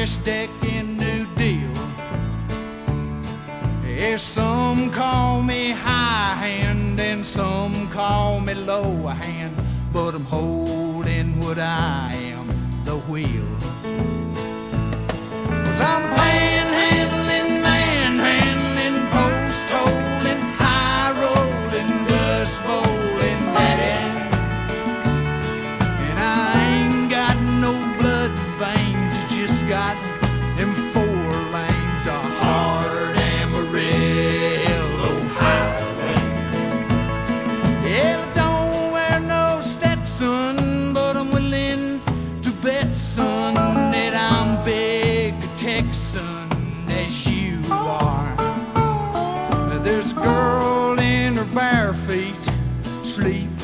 West Deck in New Deal. Yeah, some call me high hand and some call me low hand, but I'm holding what I am, the wheel. Got them four lanes of hard Amarillo highway. Yeah, I don't wear no Stetson, but I'm willing to bet, son, that I'm big Texan as you are. There's a girl in her bare feet, sleep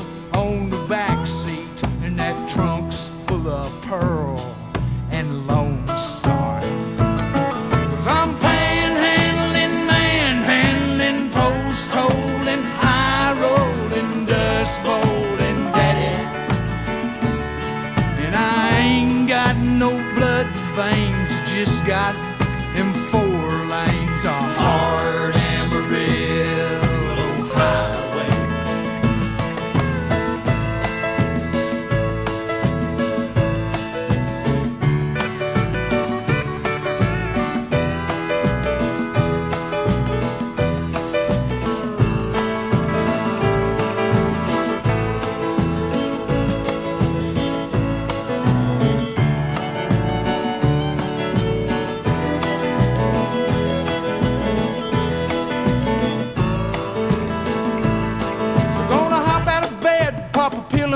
veins, just got them four lanes of hard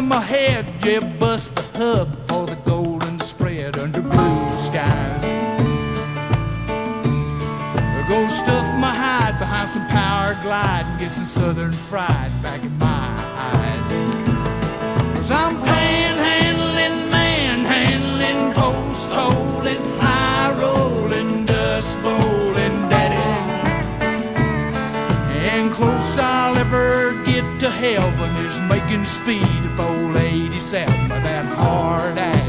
in my head, yeah, bust the hub for the golden spread under blue skies. Go stuff my hide behind some power glide and get some southern fried back in my eyes. Cause I'm panhandling, manhandling, post holding, high rolling, dust bowling, daddy. And close I'll ever heaven is making speed of old 87. That hard ass.